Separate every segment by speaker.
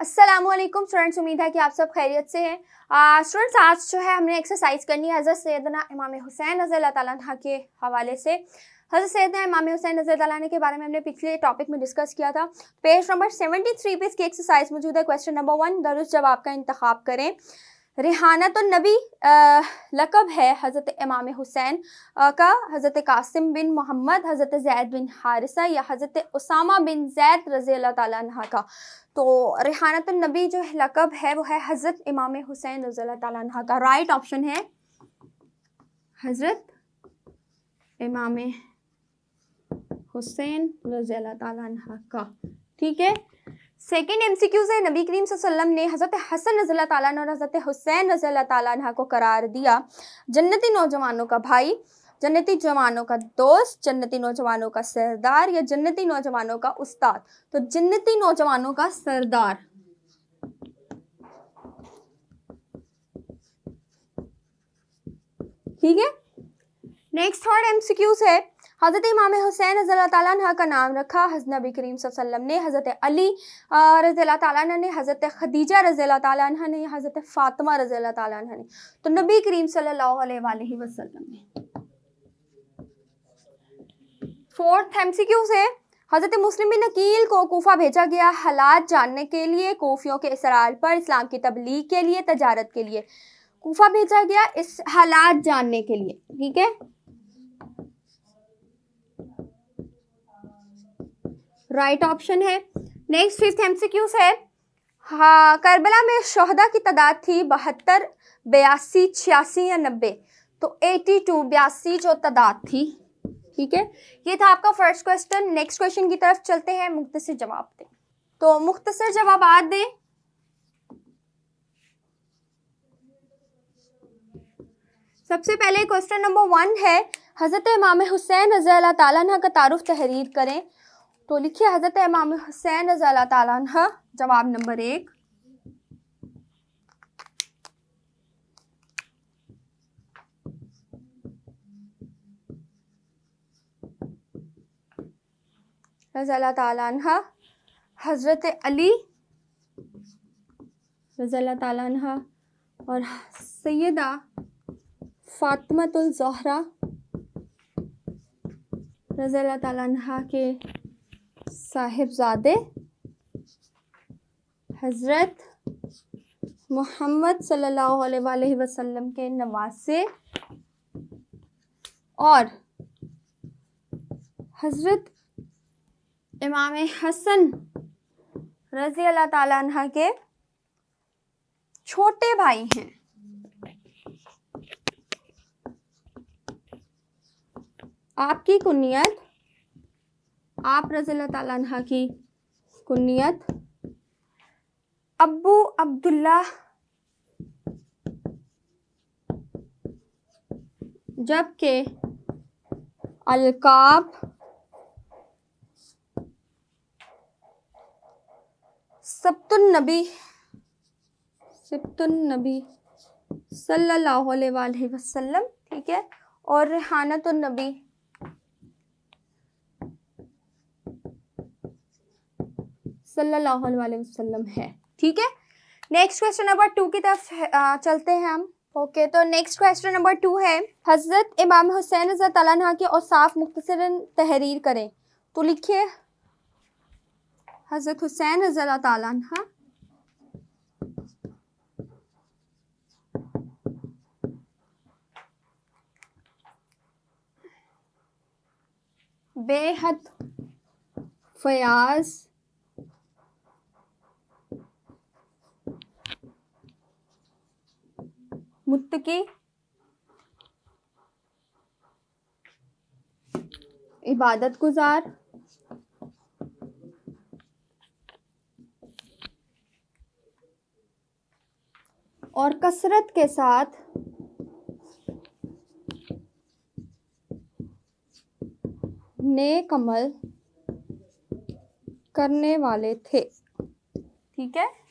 Speaker 1: Aslam students उम्मीद है कि आप सब खैरियत से हैं। स्टूडेंट्स आज जो है हमने एक्सरसाइज करनी है हज़रत सैदना इमाम हुसैन रज़ी तह के हवाले से। हज़रत सैदना इमाम हुसैन रज़ी तला के बारे में हमने पिछले टॉपिक में डिस्कस किया था। पेज नंबर सेवेंटी थ्री पे इसकी एक्सरसाइज मौजूद है। क्वेश्चन नंबर वन दरुस्त जवाब का इंतखब करें। रिहानत नबी लकब है हज़रत इमाम हुसैन का, हज़रत कासिम बिन मोहम्मद, हज़रत जैद बिन हारिसा या हज़रत उसामा बिन जैद रज़ी अल्लाह का। तो रिहानत नबी जो लकब है, वो है हज़रत इमाम हुसैन रज़ी अल्लाह का। राइट ऑप्शन है। हज़रत इमाम हुसैन रज़ी अल्लाह का। ठीक है? सेकेंड एम सी क्यू से नबी करीम वसल्लम ने हज़रत हसन रज़ी तैन और हज़रत हुसैन रज़ी तह को करार दिया। जन्नती नौजवानों का भाई, जन्नती जवानों का दोस्त, जन्नती नौजवानों का सरदार या जन्नती नौजवानों का उस्ताद। तो जन्नती नौजवानों का सरदार। ठीक है? नेक्स्ट थर्ड एमसीक्यू है हज़रत इमाम हुसैन रज़ी तह का नाम रखा। हज़ नबी करीम वसल्लम ने हज़रत अली रज़ी तह ने, हज़रत खदीजा रज़ी तह ने, हज़रत फ़ातिमा रज़ी तह ने। तो नबी करीम सल्लल्लाहु अलैहि वसल्लम ने। फोर्थ एमसीक्यू से हज़रत मुस्लिम बिन नकील को कोफा भेजा गया हालात जानने के लिए, कोफियों के इसरार पर, इस्लाम की तबलीग के लिए, तजारत के लिए। कोफा भेजा गया इस हालात जानने के लिए, ठीक है? राइट ऑप्शन है। नेक्स्ट फिफ्थ एमसीक्यूज है। हाँ करबला में शहदा की तादाद थी बहत्तर, बयासी, छियासी या नब्बे। तो एटी टू बयासी जो तादाद थी, ठीक है? ये था आपका फ़र्स्ट क्वेश्चन नेक्स्ट क्वेश्चन की तरफ़ चलते हैं, मुख्तसर जवाब दें। तो मुख्तसर जवाब दें। सबसे पहले क्वेश्चन नंबर वन है, हज़रत इमाम हुसैन रज़ी अल्लाह तारुफ तहरीर करें। तो लिखिए हज़रत इमाम हुसैन रज़ी तह जवाब नंबर एक। रज़ी तह हज़रत अली रज़ी तह और सैदा फ़ातमतुल ज़हरा रज़ी तह के साहिबजादे, हज़रत मोहम्मद सल्लल्लाहु अलैहि वसल्लम के नवासे और हज़रत इमाम हसन रज़ी अल्लाह ताला के छोटे भाई हैं। आपकी कुनियत आप रज़ी तह की कुनियत अबू अब्दुल्ला जबकि अलकाब। सब्तुलनबी सिब्तुलनबी सल्लल्लाहु अलैहि ठीक है? और रेहानतुलनबी सल्लल्लाहु अलैहि वसल्लम है। ठीक है? नेक्स्ट क्वेश्चन नंबर टू की तरफ़ चलते हैं हम। ओके okay, तो नेक्स्ट क्वेश्चन नंबर टू है। हज़रत इमाम हुसैन रज़ा के औसाफ मुख्तर तहरीर करें। तो लिखिए। हज़रत हुसैन रज़ा तला बेहद फयाज मुत्तकी इबादत गुजार। और कसरत के साथ। नेक अमल करने वाले थे। ठीक है?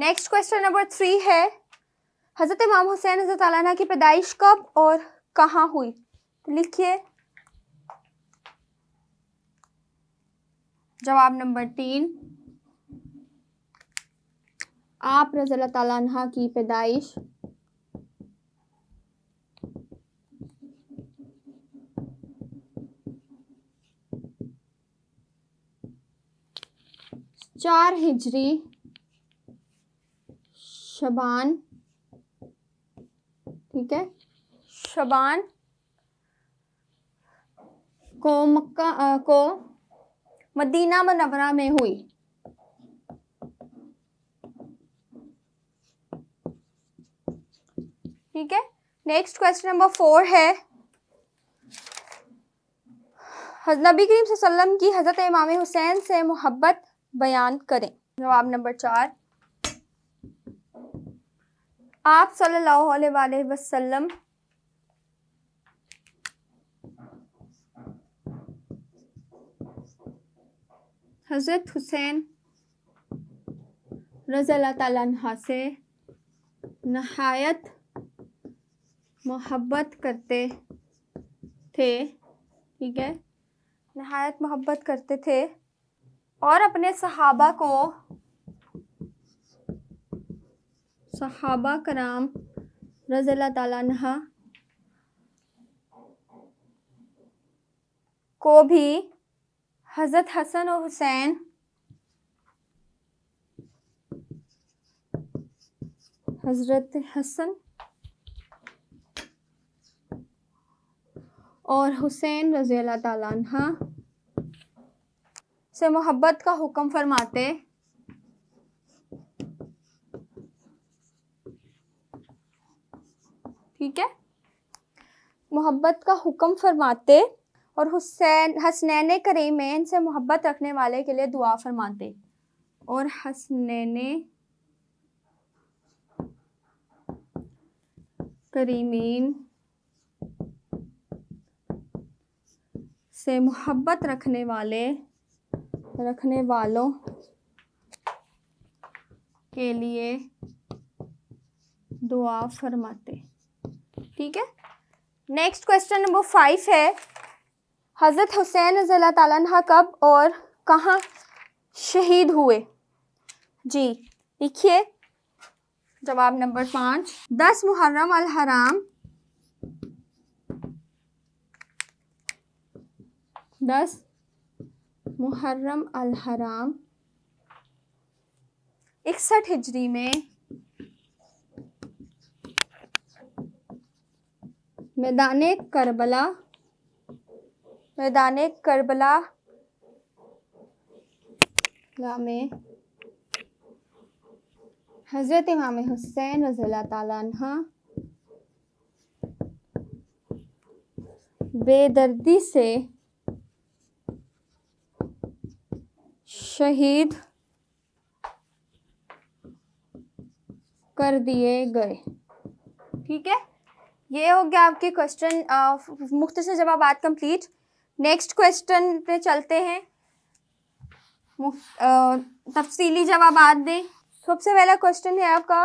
Speaker 1: नेक्स्ट क्वेश्चन नंबर थ्री है। हज़रत इमाम हुसैन, हज़रत रज़ी की पैदाइश कब और कहाँ हुई? तो लिखिए। जवाब नंबर तीन। आप रज़ी तला की पैदाइश चार हिजरी शबान। ठीक है? शबान को मक्का आ, को मदीना मनवरा में हुई। ठीक है? नेक्स्ट क्वेश्चन नंबर फोर है। नबी करीम वसल्लम की हज़रत इमाम हुसैन से मोहब्बत बयान करें। जवाब नंबर चार। आप सल्लल्लाहु अलैहि वसल्लम हज़रत हुसैन रज़ी तहा से नहायत, मोहब्बत करते थे, ठीक है? नहायत, मोहब्बत करते थे और अपने सहाबा को सहाबा कराम रज़ी तहा को भी हज़रत हसन और हुसैन हज़रत हसन और हुसैन रज़ी तहा से मोहब्बत का हुक्म फरमाते ठीक है मोहब्बत का हुक्म फरमाते और हुसैन, हसनैन करीमैन से मोहब्बत रखने वाले के लिए दुआ फरमाते। और हसनैन करीमीन से मोहब्बत रखने वाले, रखने वालों के लिए दुआ फरमाते। ठीक है? नेक्स्ट क्वेश्चन नंबर फाइव है। हज़रत हुसैन रज़ी तला कब और कहाँ शहीद हुए? जी, लिखिए। जवाब नंबर पाँच। दस मुहर्रम अल हराम। दस मुहर्रम अल हराम। इकसठ हिजरी में मैदान करबला। मैदान करबला। में हज़रत इमाम हुसैन रज़ी तहा बेदर्दी से शहीद कर दिए गए। ठीक है? ये हो गया आपके क्वेश्चन मुख्त से जवाब कंप्लीट नेक्स्ट क्वेश्चन पे चलते हैं. तफसीली जवाब दें. सबसे पहला क्वेश्चन है आपका,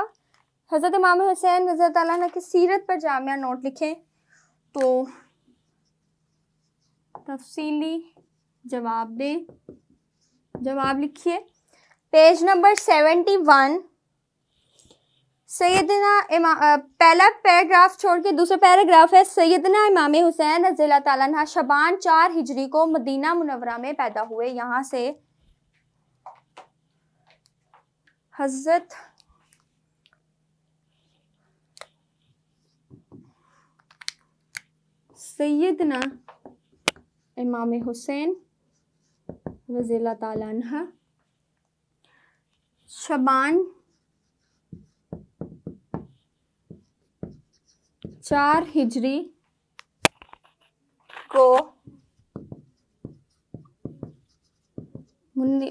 Speaker 1: हज़रत इमाम हुसैन रज़ी की सीरत पर जामिया नोट लिखें? तो तफसीली जवाब दें. जवाब लिखिए. पेज नंबर सेवेंटी वन सैदना पहला पैराग्राफ छोड़ के दूसरा पैराग्राफ है सैदना इमाम हुसैन रजील्ला तला शबान चार हिजरी को मदीना मुनवरा में पैदा हुए। यहाँ से हज़रत सैदना इमाम हुसैन रज़ी तहा शबान चार हिजरी को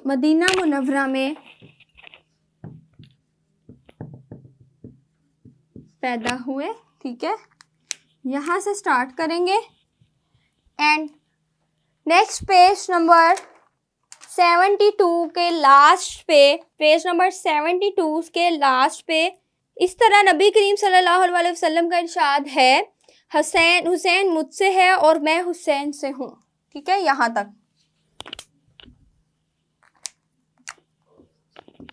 Speaker 1: मदीना मुनवरा में पैदा हुए, ठीक है? यहाँ से स्टार्ट करेंगे। And next page number seventy two के लास्ट पे पेज नंबर सेवेंटी टू के लास्ट पे इस तरह नबी करीम सल्लल्लाहु अलैहि वसल्लम का इरशाद है, हसैन, हुसैन मुझसे है और मैं हुसैन से हूँ। ठीक है, यहाँ तक।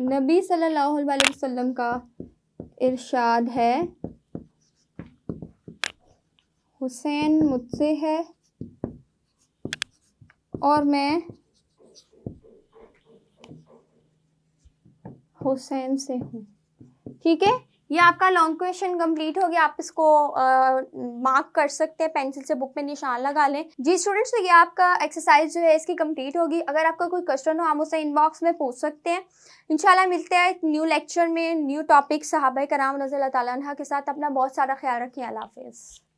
Speaker 1: नबी सल्लल्लाहु अलैहि वसल्लम का इरशाद है, हुसैन मुझसे है और मैं हुसैन से हूँ। ठीक है? ये आपका लॉन्ग क्वेश्चन कंप्लीट हो गया, आप इसको मार्क कर सकते हैं पेंसिल से बुक में निशान लगा लें। जी स्टूडेंट्स तो ये आपका एक्सरसाइज जो है इसकी कंप्लीट होगी। अगर आपका कोई क्वेश्चन हो, आप उसे इनबॉक्स में पूछ सकते हैं। इंशाल्लाह मिलते हैं न्यू लेक्चर में न्यू टॉपिक साहब कराम रज़ी के साथ। अपना बहुत सारा ख्याल रखिए। अल्लाह हाफिज़।